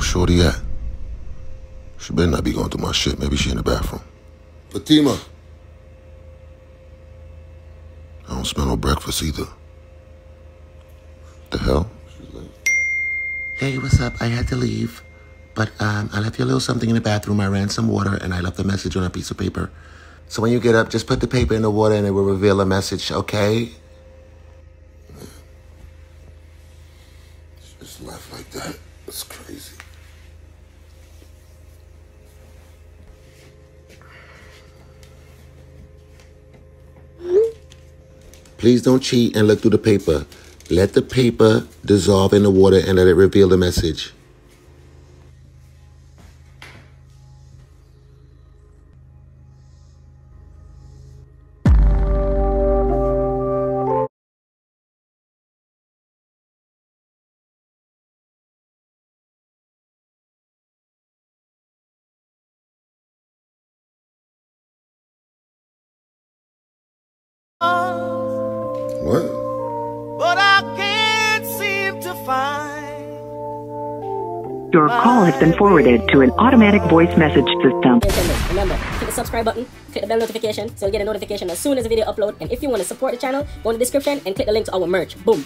Shorty at? She better not be going through my shit. Maybe she in the bathroom. Fatima. I don't smell no breakfast either. The hell? Hey, what's up? I had to leave, but um, I left you a little something in the bathroom. I ran some water and I left a message on a piece of paper. So when you get up, just put the paper in the water and it will reveal a message, okay? It's life like that. It's crazy. Please don't cheat and look through the paper. Let the paper dissolve in the water and let it reveal the message. Your call has been forwarded to an automatic voice message system. Remember, click the subscribe button, click the bell notification so you get a notification as soon as the video upload. And if you want to support the channel, go in the description and click the link to our merch. Boom.